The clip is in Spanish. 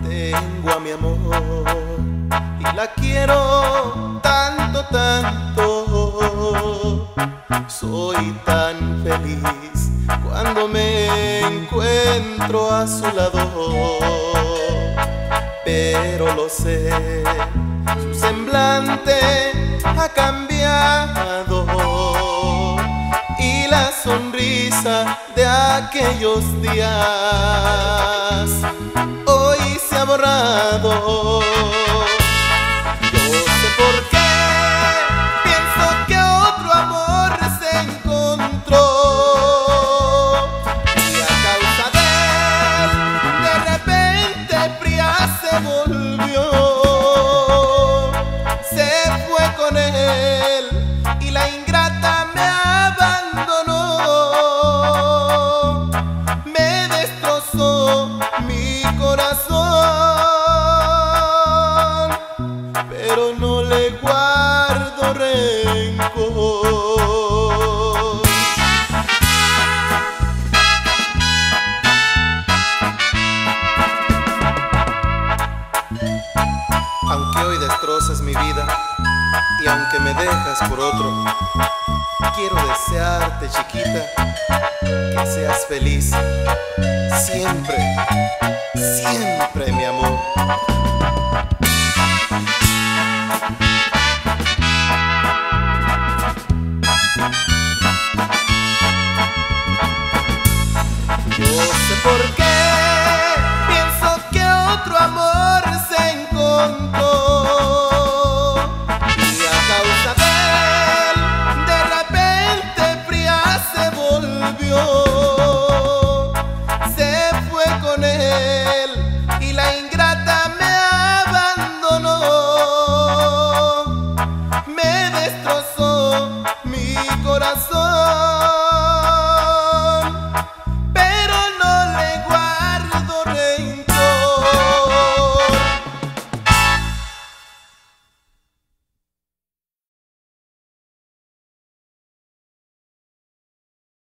Tengo a mi amor y la quiero tan tanto, tanto. Soy tan feliz cuando me encuentro a su lado. Pero lo sé, su semblante ha cambiado y la sonrisa de aquellos días hoy se ha borrado. Pero no le guardo rencor. Aunque hoy destrozas mi vida y aunque me dejas por otro, quiero desearte, chiquita, que seas feliz siempre, siempre, mi amor. corazón.